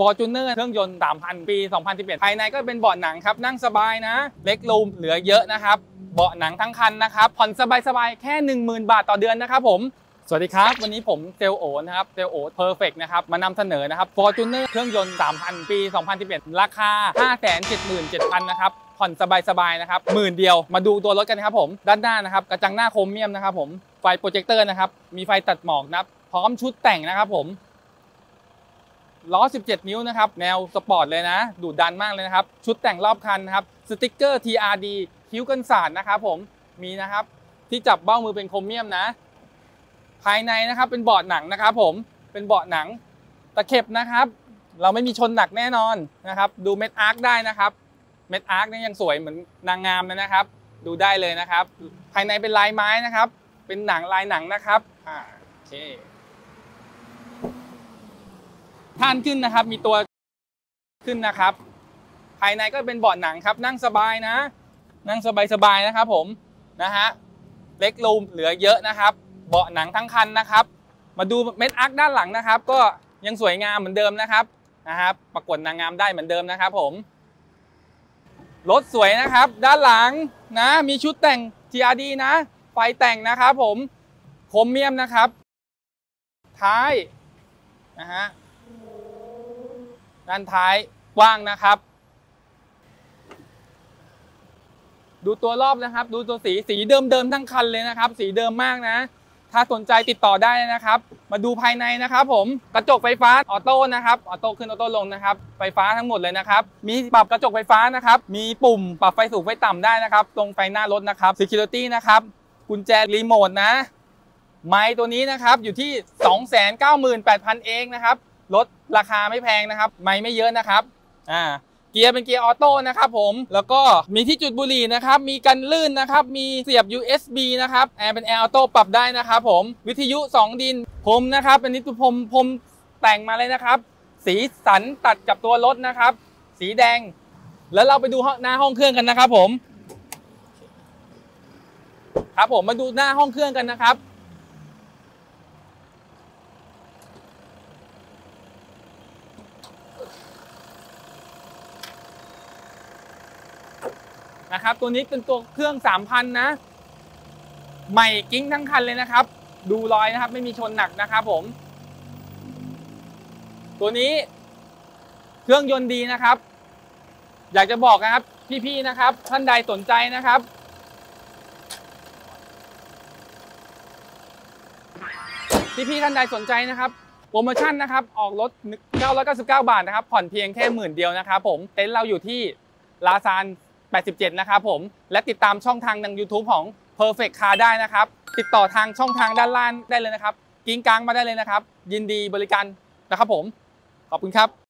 Fortuner เครื่องยนต์ 3,000 ปี 2011 ภายในก็เป็นเบาะหนังครับ นั่งสบายนะ leg room เหลือเยอะนะครับ เบาะหนังทั้งคันนะครับ ผ่อนสบายๆ แค่ 10,000 บาทต่อเดือนนะครับผมสวัสดีครับ วันนี้ผมเซลโอนะครับเซลโอ Perfect นะครับ มานำเสนอนะครับ Fortuner เครื่องยนต์ 3,000 ปี 2011 ราคา 577,000 นะครับผ่อนสบายๆนะครับหมื่นเดียวมาดูตัวรถกันครับผม ด้านหน้านะครับ กระจังหน้าโครเมียมนะครับผมไฟโปรเจคเตอร์นะครับ มีไฟตัดหมอกนะครับพร้อมชุดแต่งนะครับผม ล้อ 17 นิ้วนะครับ แนวสปอร์ตเลยนะ ดุดันมากเลยนะครับ ชุดแต่งรอบคันนะครับ สติกเกอร์ TRD คิ้วกันสาดนะครับผม มีนะครับ ที่จับเบ้ามือเป็นโครเมียมนะ ภายในนะครับ เป็นเบาะหนังนะครับผม เป็นเบาะหนัง ตะเข็บนะครับ เราไม่มีชนหนักแน่นอนนะครับ ดูเม็ด arc ได้นะครับ เม็ด arc นี่ยังสวยเหมือนนางงามเลยนะครับ ดูได้เลยนะครับ ภายในเป็นลายไม้นะครับ เป็นหนังลายหนังนะครับ อ่า โอเค ท่านขึ้นนะครับ มีตัวขึ้นนะครับ ภายในก็เป็นเบาะหนังครับ นั่งสบายนะ นั่งสบายๆนะครับ ผมนะฮะเล็กรูมเหลือเยอะนะครับ เบาะหนังทั้งคันนะครับ มาดูเม็ดอาร์คด้านหลังนะครับ ก็ยังสวยงามเหมือนเดิมนะครับนะครับประกวดนางงามได้เหมือนเดิมนะครับผมรถสวยนะครับ ด้านหลังนะ มีชุดแต่ง TRD นะ ไฟแต่งนะครับผมโครเมียมนะครับ ท้ายนะฮะ ด้านท้ายกว้างนะครับ ดูตัวรอบนะครับ ดูตัวสีสีเดิมๆทั้งคันเลยนะครับ สีเดิมมากนะ ถ้าสนใจติดต่อได้นะครับ มาดูภายในนะครับ ผมกระจกไฟฟ้าออโต้นะครับออโต้ขึ้นออโต้ลงนะครับ ไฟฟ้าทั้งหมดเลยนะครับ มีปรับกระจกไฟฟ้านะครับ มีปุ่มปรับไฟสูงไฟต่ำได้นะครับ ตรงไฟหน้ารถนะครับ Security นะครับกุญแจรีโมทนะไมล์ตัวนี้นะครับอยู่ที่ 298,000 เองนะครับ รถราคาไม่แพงนะครับ ไมล์ไม่เยอะนะครับอ่าเกียร์เป็นเกียร์ออโต้นะครับผม แล้วก็มีที่จุดบุหรี่นะครับ มีกันลื่นนะครับ มีเสียบ USB นะครับ แอร์เป็นแอร์ออโต้ปรับได้นะครับผม วิทยุ 2 DIN พรมนะครับ เป็นนิตุพรมพรมแต่งมาเลยนะครับ สีสันตัดกับตัวรถนะครับ สีแดง แล้วเราไปดูหน้าห้องเครื่องกันนะครับผม ครับผม มาดูหน้าห้องเครื่องกันนะครับ นะครับ ตัวนี้เป็นตัวเครื่อง 3,000 นะ ใหม่กิ้งทั้งคันเลยนะครับ ดูรอยนะครับ ไม่มีชนหนักนะครับผม ตัวนี้เครื่องยนต์ดีนะครับ อยากจะบอกนะครับ พี่ๆนะครับ ท่านใดสนใจนะครับ พี่ๆท่านใดสนใจนะครับโปรโมชั่นนะครับ ออกรถ 999 บาทนะครับ ผ่อนเพียงแค่หมื่นเดียวนะครับผม เต็นท์เราอยู่ที่ลาซาน 87 นะครับผม และติดตามช่องทางทาง YouTube ของ Perfect Car ได้นะครับ ติดต่อทางช่องทางด้านล่างได้เลยนะครับ กิ้งกลางมาได้เลยนะครับ ยินดีบริการนะครับผม ขอบคุณครับ